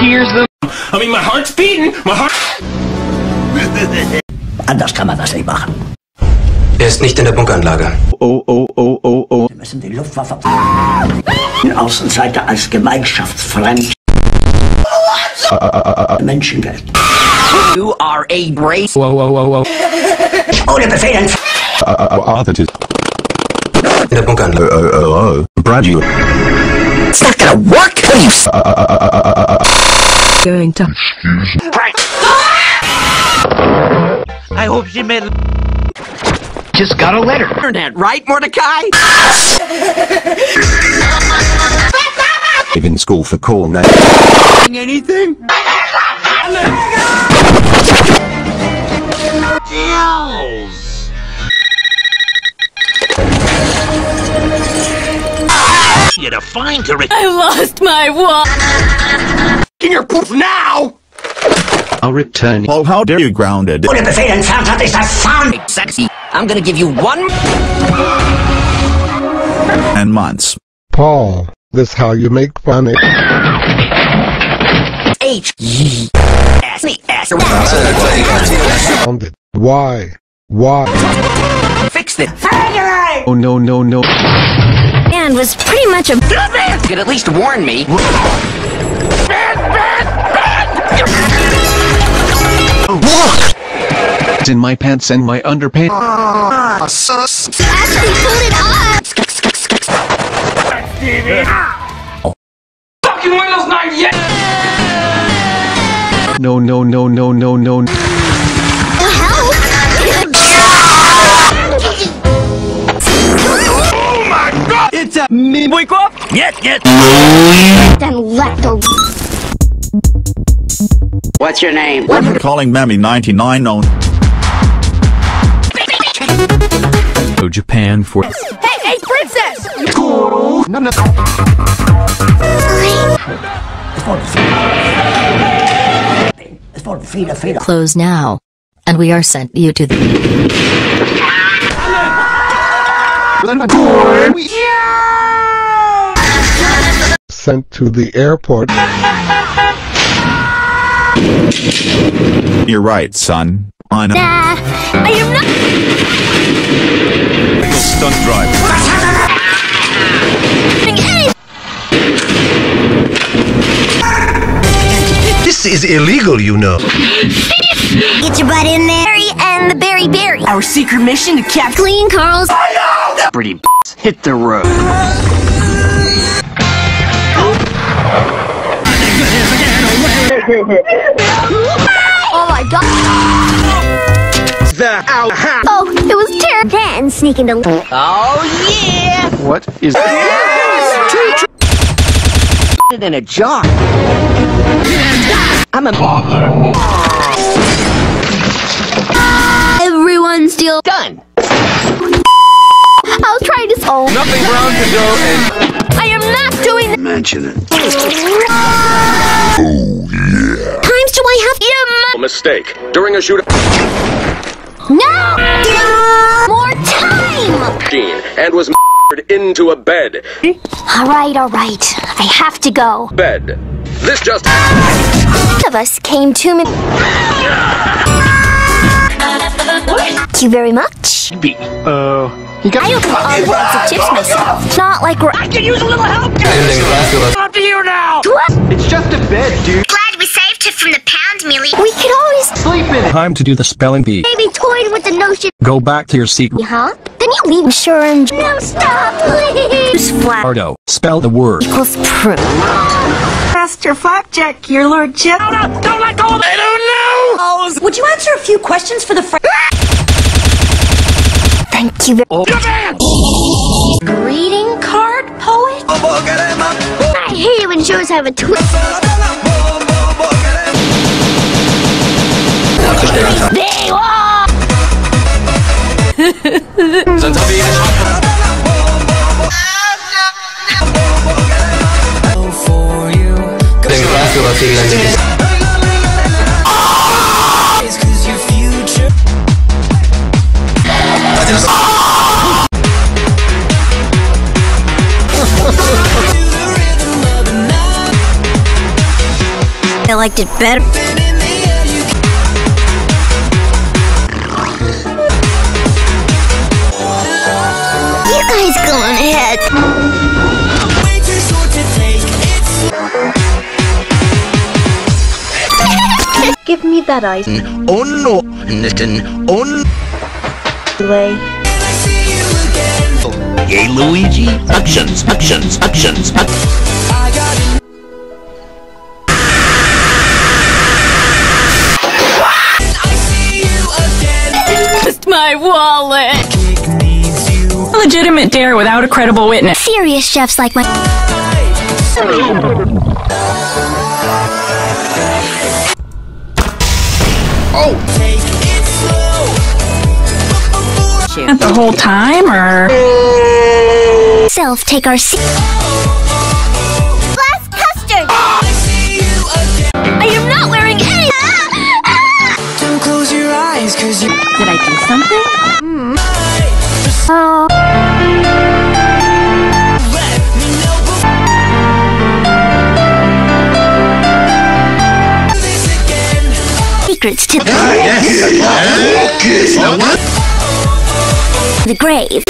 Here's the. I mean, my heart's beating. My heart. Anders kann man das nicht machen. Er ist nicht in der Bunkeranlage. Oh, oh, oh, oh, oh. Wir müssen die Luftwaffe den Außenseiter als gemeinschaftsfremd Menschen gelten. You are a brace. Whoa, whoa, whoa, whoa. Ohne Befehl entf- Ah, that is. In der Bunkeranlage. Oh, oh, oh. Brad, you. It's not gonna work! What are you Going to. I hope she made Just got a letter. Internet, right, Mordecai? in school for call now. Anything? You to find her. I lost my wallet. In your poof now! I'll return. Oh, how dare you, grounded? Ohne Befehl entfernt hat, ist das Fahren! Sexy. I'm gonna give you one. And months. Paul, this how you make funny. H. E. S. E. S. Founded. Why? Why? Fixed it. Oh, no, no, no. And was pretty much a. You could at least warn me. It's in my pants and my underpants. Ah, Actually pulled it off. Fucking Windows 9 yet! No, no, no, no, no, no. Me. Wake up! Get, get. Then let the. What's your name? What? Calling Mammy 99 on. Go Japan for. Hey, hey, princess! Es wurden viele Close now. And we are sent you to the. Sent to the airport. You're right, son. I know. Nah, I am not. Stunt driver. This is illegal, you know. Get your butt in Our secret mission to capture Clean Carl's. Pretty hit the road. Oh my god. Oh, it was terrible. Then sneak into. Oh yeah! What is. It in a jar. I'm a Everyone still. done. I was trying to. Oh, Nothing brown to go and. I am not doing that. Mention it. Oh, yeah. Times do I have? Yeah, Mistake. During a shoot no. More time. machine and was into a bed. All right, all right. I have to go. Bed. This just One of us came to me. Thank you very much. Oh. Uh, he got. I opened all the bags of chips myself. Not like we're. I Can use a little help. Up to you now. What? It's just a bed, dude. Glad we saved it from the pound, Millie. We could always Sleep in it. Time to do the spelling bee. maybe toyed with the notion. Go back to your seat. Huh? Then you leave sure and. No, stop, please. Flat Ardo, spell the word. equals proof. Master Flapjack, your lordship. No, no, don't let go. of- I don't know. Would you answer a few questions for the fr- Thank you very Your. Greeting card poet? I hate it when shows have a twist. They are! Yes. I liked it better. You guys go on ahead. Give me that ice. Mm. Oh no, Niston. Oh no. Way. Yay, Luigi. Actions, actions, actions, actions. Just my wallet. A legitimate dare without a credible witness. Serious chefs like my. Oh. The whole time, or Self take our seat. Blast custard! I am not wearing any. Don't close your eyes, cause you. did I do something? Oh. Secrets to the grave.